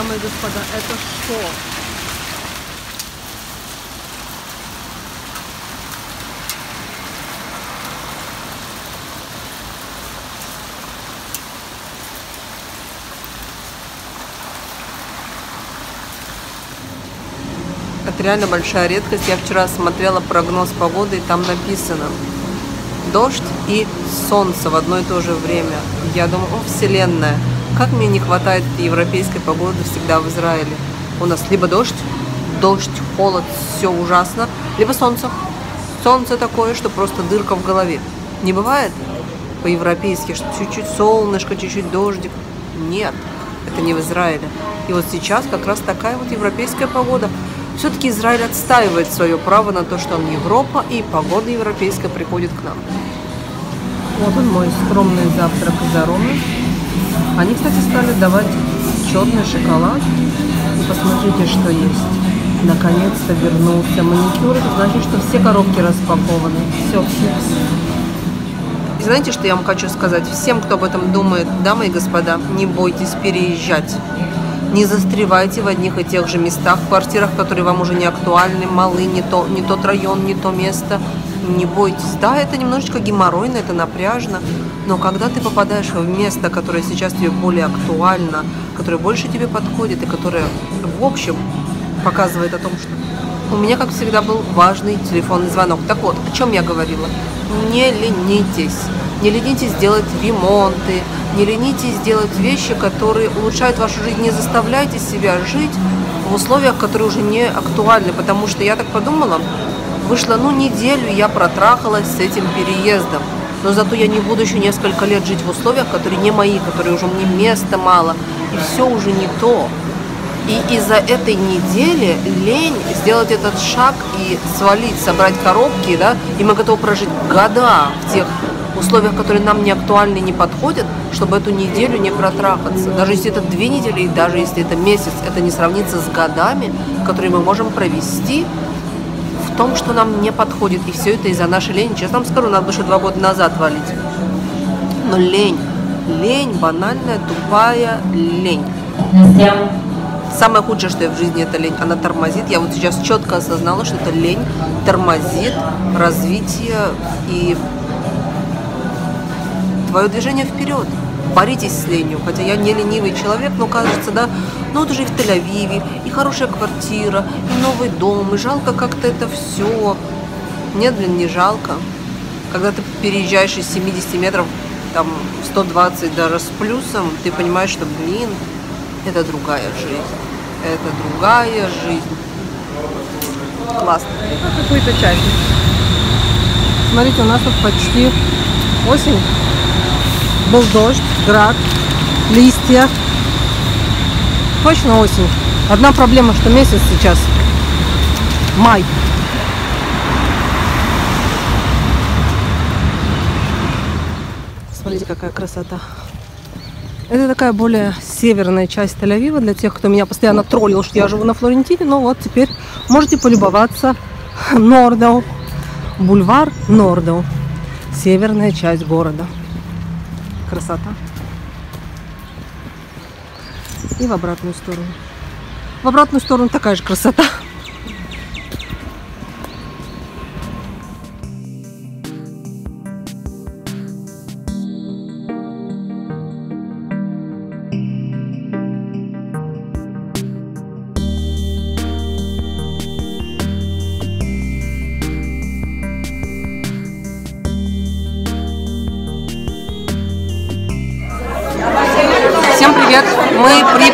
дамы и господа, это что? Это реально большая редкость. Я вчера смотрела прогноз погоды, и там написано дождь и солнце в одно и то же время. Я думаю, о, вселенная, как мне не хватает европейской погоды всегда в Израиле. У нас либо дождь, дождь, холод, все ужасно, либо солнце. Солнце такое, что просто дырка в голове. Не бывает по-европейски, что чуть-чуть солнышко, чуть-чуть дождик. Нет, это не в Израиле. И вот сейчас как раз такая вот европейская погода. Все-таки Израиль отстаивает свое право на то, что он Европа, и погода европейская приходит к нам. Вот он мой скромный завтрак из аромы. Они, кстати, стали давать черный шоколад. И посмотрите, что есть. Наконец-то вернулся маникюр. Это значит, что все коробки распакованы. Все, все. И знаете, что я вам хочу сказать? Всем, кто об этом думает, дамы и господа, не бойтесь переезжать. Не застревайте в одних и тех же местах, в квартирах, которые вам уже не актуальны, малы, не, то, не тот район, не то место. Не бойтесь. Да, это немножечко геморройно, это напряжно, но когда ты попадаешь в место, которое сейчас тебе более актуально, которое больше тебе подходит и которое, в общем, показывает о том, что у меня, как всегда, был важный телефонный звонок. Так вот, о чем я говорила? Не ленитесь. Не ленитесь делать ремонты, не ленитесь делать вещи, которые улучшают вашу жизнь. Не заставляйте себя жить в условиях, которые уже не актуальны. Потому что я так подумала, вышло, ну, неделю я протрахалась с этим переездом. Но зато я не буду еще несколько лет жить в условиях, которые не мои, которые уже мне места мало. И все уже не то. И из-за этой недели лень сделать этот шаг и свалить, собрать коробки, да, и мы готовы прожить года в тех условиях, которые нам не актуальны, не подходят, чтобы эту неделю не протрахаться. Даже если это две недели, и даже если это месяц, это не сравнится с годами, которые мы можем провести в том, что нам не подходит. И все это из-за нашей лени. Честно вам скажу, надо еще два года назад валить. Но лень, лень, банальная, тупая лень. Самое худшее, что я в жизни, это лень. Она тормозит. Я вот сейчас четко осознала, что это лень тормозит развитие и твое движение вперед. Боритесь с ленью. Хотя я не ленивый человек, но кажется, да, ну вот уже и в Тель-Авиве, и хорошая квартира, и новый дом, и жалко как-то это все. Нет, блин, не жалко. Когда ты переезжаешь из 70 метров, там, 120 даже с плюсом, ты понимаешь, что, блин, это другая жизнь. Это другая жизнь. Классно. Это какой-то чайник. Смотрите, у нас тут почти осень. Был дождь, град, листья. Точно осень. Одна проблема, что месяц сейчас. Май. Смотрите, какая красота. Это такая более северная часть Тель-Авива для тех, кто меня постоянно троллил, что я живу на Флорентине. Но вот теперь можете полюбоваться Нордау. Бульвар Нордау. Северная часть города. Красота. И в обратную сторону. В обратную сторону такая же красота.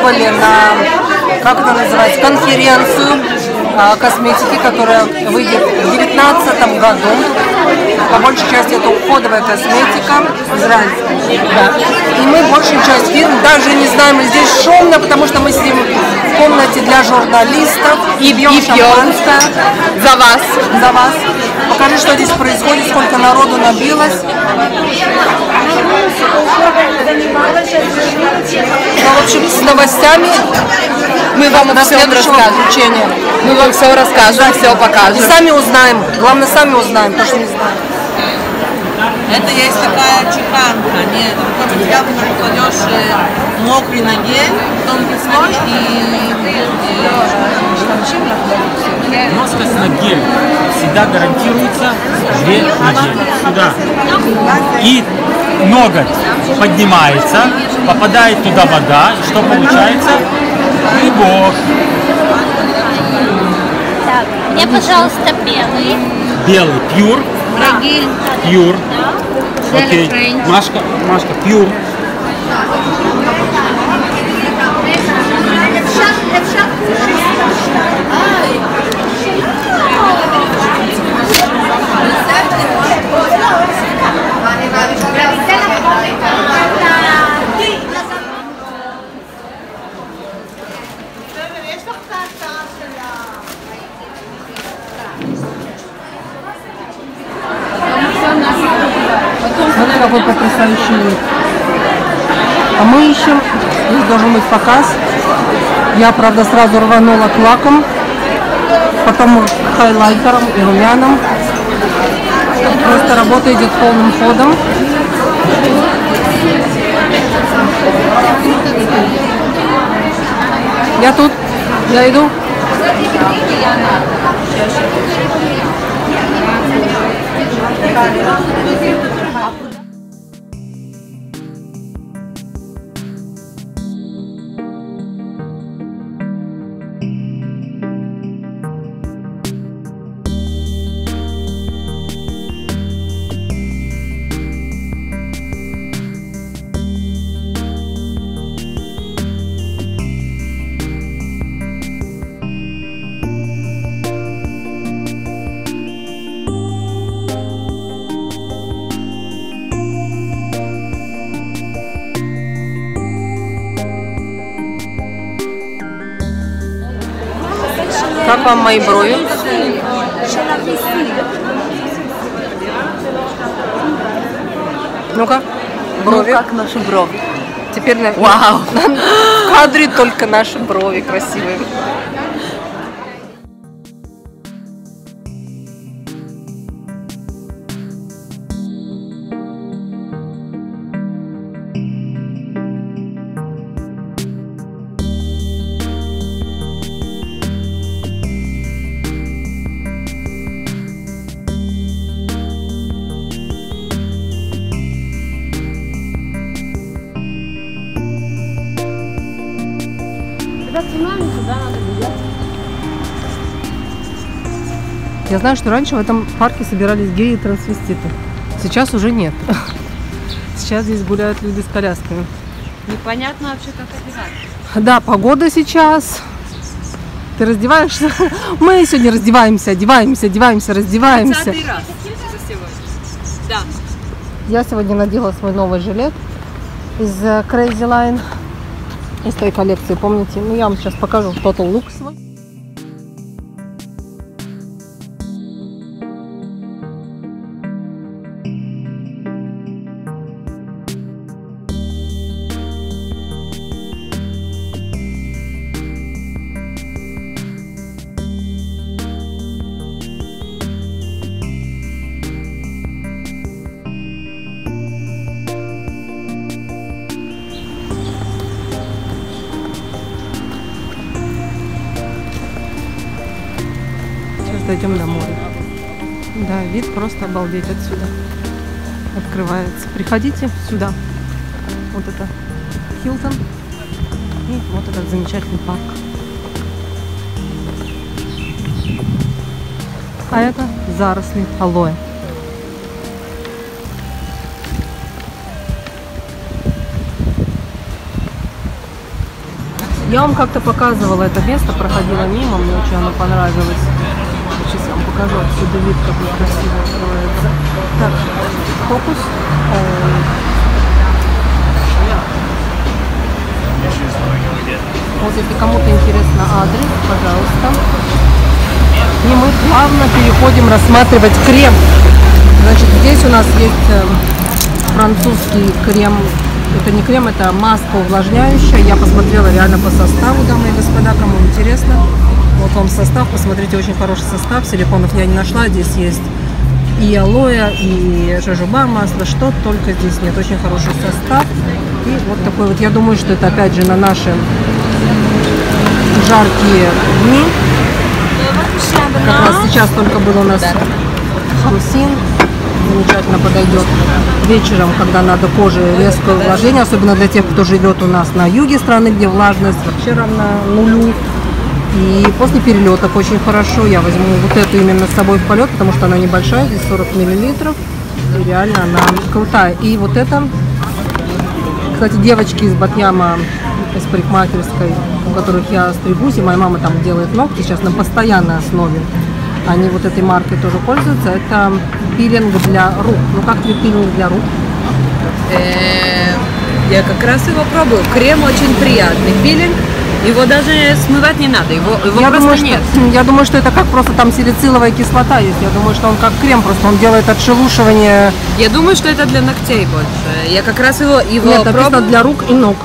Прибыли на, как это называется, конференцию а, косметики, которая выйдет в 2019 году. По большей части это уходовая косметика израильская. Да. И мы большую часть фирм даже не знаем, здесь шумно, потому что мы сидим в комнате для журналистов и пьем и шампанское За вас. за вас. Покажи, что здесь происходит, сколько народу набилось. Новостями Мы вам до все расскажем. Мы вам все расскажем, все И покажем. сами узнаем. Главное, сами узнаем, то, что не знаем. Это есть такая чеканка. Не, такой материал, который кладешь э, мокрый на гель, тонкий слой и... Жесткость на гель всегда гарантируется две недели. Сюда. И ноготь поднимается, попадает туда вода, и что получается? Грибок. Так, мне, пожалуйста, белый. Белый, пьюр, Рагиль. пьюр. Окей. Машка, Машка, пьюр. Смотри, какой вид. А мы ищем, здесь должен быть показ. Я, правда, сразу рванула к лакам, потом к хайлайтерам и румянам. Просто работа идет полным ходом. Я тут, я иду. Как вам мои брови? Ну-ка, брови. как наши брови? Теперь на... Вау! в кадре только наши брови красивые. Я знаю, что раньше в этом парке собирались геи и трансвеститы. Сейчас уже нет. Сейчас здесь гуляют люди с колясками. Непонятно вообще, как одеваться. Да, погода сейчас. Ты раздеваешься? Мы сегодня раздеваемся, одеваемся, одеваемся, раздеваемся. раз за сегодня. Да. Я сегодня надела свой новый жилет из э, Crazy Line. Из той коллекции, помните? Ну, я вам сейчас покажу Total Look свой. Сейчас дойдем до моря. Да, вид просто обалдеть отсюда. Открывается. Приходите сюда. Вот это Хилтон. И вот этот замечательный парк. А это заросли алоэ. Я вам как-то показывала это место, проходила мимо, мне очень оно понравилось. Вам покажу отсюда вид, какой красивый открывается. Так, фокус. Ой. Вот если кому-то интересно адрес, пожалуйста. И мы плавно переходим рассматривать крем. Значит, здесь у нас есть э, французский крем. Это не крем, это маска увлажняющая. Я посмотрела реально по составу, дамы и господа, кому интересно. Вот вам состав, посмотрите, очень хороший состав. Силиконов я не нашла, здесь есть и алоэ, и жожоба масло, что только здесь нет. Очень хороший состав. И вот такой вот, я думаю, что это опять же на наши жаркие дни. Как раз сейчас только был у нас хрусин. Замечательно подойдет вечером, когда надо коже резкое увлажнение, особенно для тех, кто живет у нас на юге страны, где влажность вообще равна нулю. И после перелетов очень хорошо. Я возьму вот эту именно с собой в полет, потому что она небольшая, здесь 40 миллилитров. Реально она крутая. И вот это, кстати, девочки из Батьяма, из парикмахерской, у которых я стригусь, и моя мама там делает ногти сейчас на постоянной основе. Они вот этой маркой тоже пользуются. Это пилинг для рук. Ну как тебе пилинг для рук? Э, Я как раз его пробую. Крем очень приятный. Пилинг, его даже смывать не надо. Его, его я, просто думаю, нет. Что, я думаю, что это как просто там силициловая кислота есть. Я думаю, что он как крем, просто он делает отшелушивание. Я думаю, что это для ногтей больше. Я как раз его, его Нет, написано пробую. для рук и ног.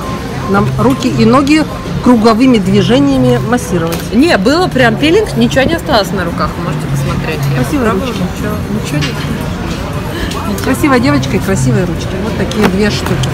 Нам руки и ноги круговыми движениями массировать. Не, было прям пилинг, ничего не осталось на руках. Можете посмотреть. Я попробую, ручки. Ничего, ничего не Красивая девочка и красивые ручки. Вот такие две штуки.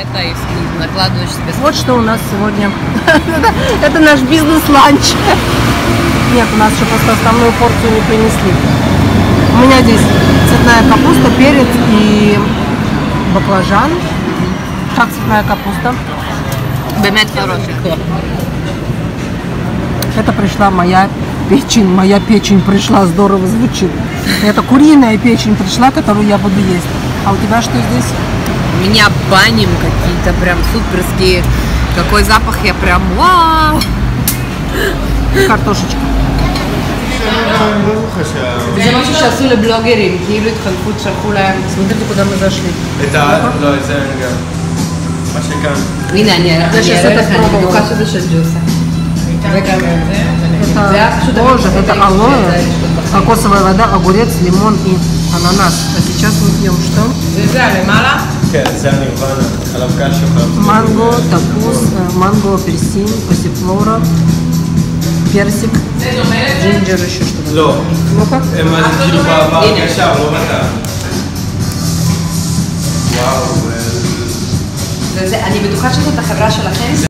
Это, и накладываешь себе Вот что у нас сегодня. Это наш бизнес-ланч. Нет, у нас еще просто основную порцию не принесли. У меня здесь цветная капуста, перец и баклажан. Как цветная капуста? Бемет хороший. Это пришла моя печень. Моя печень пришла, здорово звучит. Это куриная печень пришла, которую я буду есть. А у тебя что здесь? У меня баним какие-то прям суперские. Какой запах, я прям вау! Картошечка. זה משהו שעשו לבלוגרים, כאילו התחלפות שלחו להם. Смотрите, куда мы зашли. את ה... לא, את זה אין גם. מה שכאן. הנה, אני זה אני שעשית אראה לך, אני פרומו. בטוחה שזה של ג'וסה. Это тоже, это алоэ, кокосовая вода, огурец, лимон и ананас. А сейчас мы пьем что? וזה למעלה? כן, זה הנירוונה. חלב קש או חלב... Манго, тапуз, э, манго, апельсин, пассифлора, персик, джинджер, еще что-то. לא. Ну-ка. הם אז כאילו בעבר ישר, לא מתי. וואו. אה, אני בטוחה שזאת החברה שלכם.